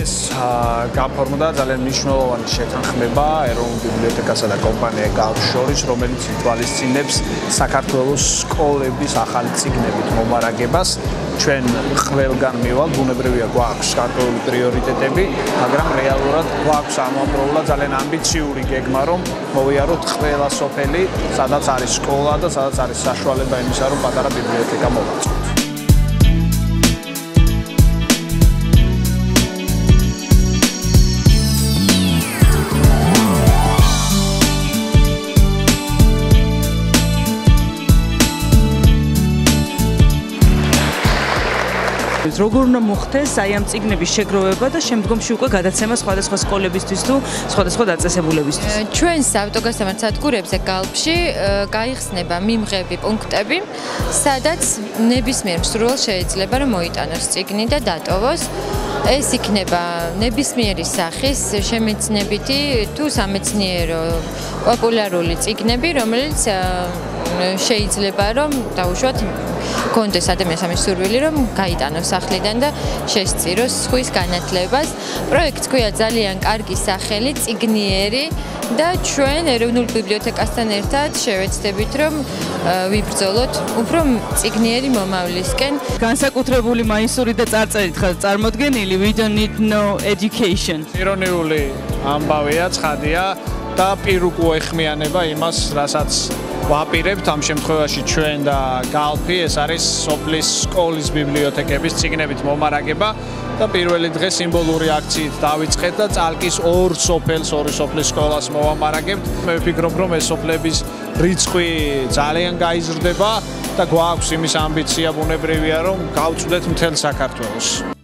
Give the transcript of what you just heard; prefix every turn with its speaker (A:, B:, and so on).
A: გაფორმდა ძალიან მნიშვნელოვანი შეთანხმება ეროვნულ ბიბლიოთეკასა და კომპანია გალფ შორის, რომელიც ითვალისწინებს საქართველოს სკოლების ახალი წიგნებით მომარაგებას. ჩვენ ყველგან მივალ, ბუნებრივია გვაქვს საქართველოს პრიორიტეტები, მაგრამ რეალურად გვაქვს ამავდროულად ძალიან ამბიციური გეგმა, რომ მოვიაროთ ყველა სოფელი, სადაც არის სკოლა და სადაც არის საშუალება იმისა, რომ პატარა ბიბლიოთეკა მოვაწყოთ.
B: როგორ უნდა მოხდეს აი ამ ციგნების შეგროვება და შემდგომში უკვე გადაცემა სხვადასხვა სკოლებისთვის თუ სხვადასხვა დაწესებულებისთვის.
C: ჩვენს ავტოგასტამარ სადგურებზე გალფში გაიხსნება მიმღები პუნქტები, სადაც ნებისმიერ მსურველს შეიძლება რომ მოიტანოს ციგნი და დატოვოს. ეს იქნება ნებისმიერი სახის შემეცნებითი თუ სამეცნიერო პოპულარული ციგნები, რომელიც შეიძლება რომ დაუშვათ კონდეს ადამიანს ამის სურვილი რომ გაიტანოს სახლიდან და შესწიროს სხვის განათლებას. პროექტს ქვია ძალიან კარგი სახელი, ციგნიერი და ჩვენ ეროვნულ ბიბლიოთეკასთან ერთად შევეცდებით რომ ვიბრძოლოთ უფრო ციგნიერი მომავლისკენ.
B: განსაკუთრებული მაისური და წარწერით ხარ წარმოდგენილი we don't need no education.
A: ირონიული ამბავია, ცხადია და პირუკუ ეხმიანება იმას, რასაც ვაპირებთ ამ შემთხვევაში ჩვენ და გალფი ეს არის სოფლის სკოლის ბიბლიოთეკების ციგნებით მომარაგება და პირველი დღე სიმბოლური აქციით დავიწყეთ და წალკის ორ სოფელს ორი სოფლის სკოლას მოვამარაგებთ. მე ვფიქრობ რომ ეს სოფლების რიცხვი ძალიან გაიზრდება და გვაქვს იმის ამბიცია ბუნებრივია რომ გავწვდეთ მთელ საქართველოს